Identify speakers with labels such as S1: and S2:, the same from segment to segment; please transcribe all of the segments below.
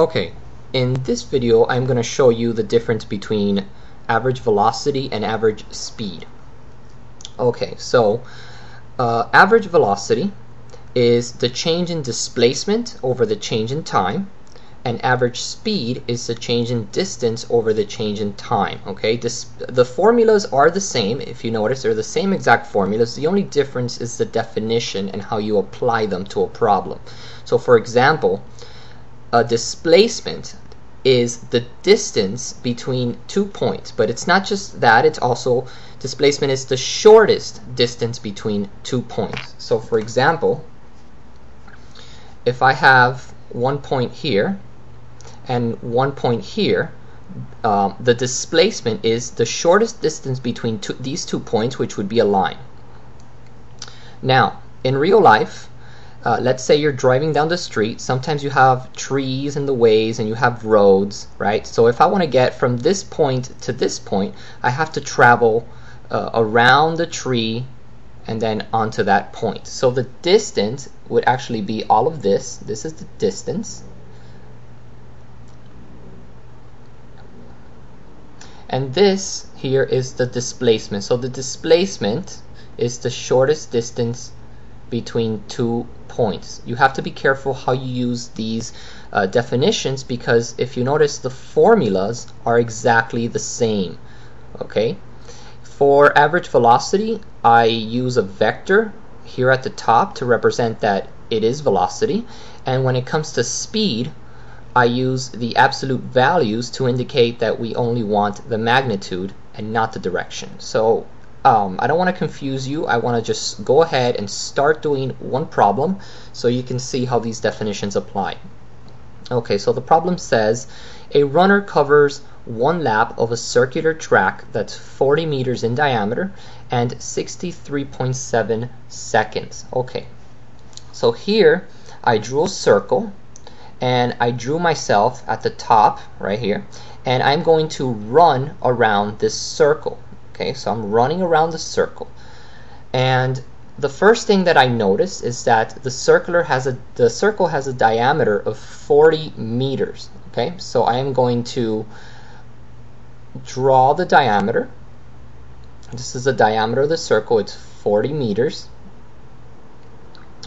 S1: Okay, in this video I'm going to show you the difference between average velocity and average speed. Okay, so uh, average velocity is the change in displacement over the change in time and average speed is the change in distance over the change in time okay? This, the formulas are the same if you notice they're the same exact formulas. The only difference is the definition and how you apply them to a problem. So for example a displacement is the distance between two points. But it's not just that it's also displacement is the shortest distance between two points. So for example if I have one point here and one point here um, the displacement is the shortest distance between two, these two points which would be a line. Now in real life uh, let's say you're driving down the street. Sometimes you have trees in the ways and you have roads right? So if I want to get from this point to this point I have to travel uh, around the tree and then onto that point. So the distance would actually be all of this. This is the distance. And this here is the displacement. So the displacement is the shortest distance between two points. You have to be careful how you use these uh, definitions because if you notice the formulas are exactly the same. Okay. For average velocity, I use a vector here at the top to represent that it is velocity. And when it comes to speed, I use the absolute values to indicate that we only want the magnitude and not the direction. So um, I don't want to confuse you. I want to just go ahead and start doing one problem so you can see how these definitions apply. Okay, so the problem says a runner covers one lap of a circular track that's 40 meters in diameter and 63.7 seconds. Okay, so here I drew a circle and I drew myself at the top right here and I'm going to run around this circle okay so I'm running around the circle. And the first thing that I notice is that the circular has a the circle has a diameter of 40 meters. Okay so I am going to draw the diameter. This is the diameter of the circle. It's 40 meters.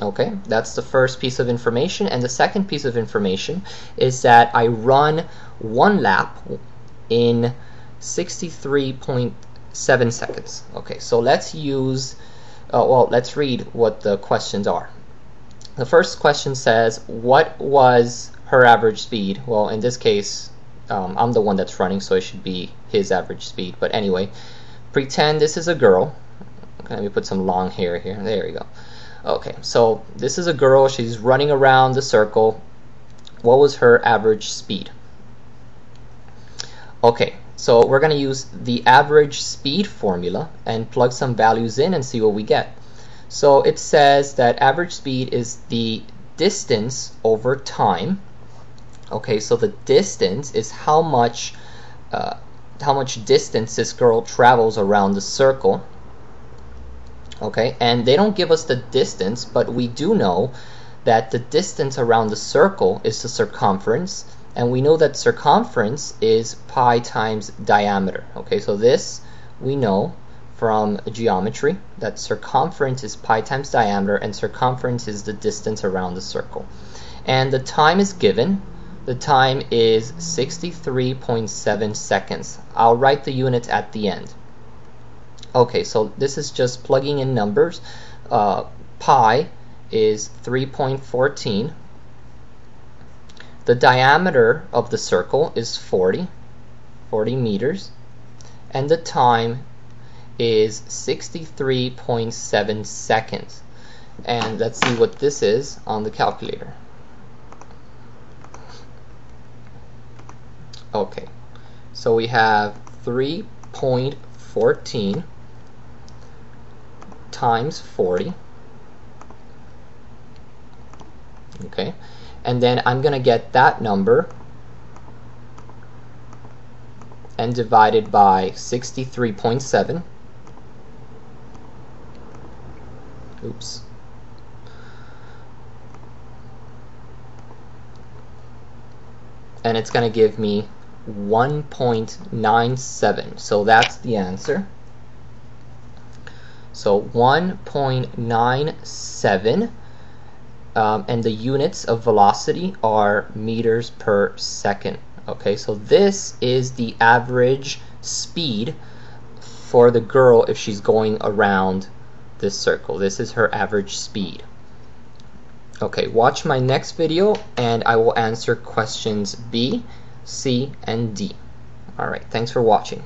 S1: Okay that's the first piece of information. And the second piece of information is that I run one lap in 63.8 seven seconds. Okay, so let's use, uh, well, let's read what the questions are. The first question says, what was her average speed? Well, in this case, um, I'm the one that's running, so it should be his average speed. But anyway, pretend this is a girl. Okay, let me put some long hair here. There we go. Okay, so this is a girl. She's running around the circle. What was her average speed? Okay, so we're going to use the average speed formula and plug some values in and see what we get. So it says that average speed is the distance over time. Okay, so the distance is how much uh, how much distance this girl travels around the circle. Okay, and they don't give us the distance, but we do know that the distance around the circle is the circumference and we know that circumference is pi times diameter. Okay so this we know from geometry that circumference is pi times diameter and circumference is the distance around the circle. And the time is given. The time is 63.7 seconds. I'll write the units at the end. Okay so this is just plugging in numbers. Uh, pi is 3.14 the diameter of the circle is 40, 40 meters, and the time is 63.7 seconds. And let's see what this is on the calculator. Okay, so we have 3.14 times 40. Okay, and then I'm gonna get that number and divide it by 63.7 oops. And it's going to give me 1.97 so that's the answer. So 1.97 um, and the units of velocity are meters per second. Okay so this is the average speed for the girl if she's going around this circle. This is her average speed. Okay watch my next video and I will answer questions B C and D. Alright thanks for watching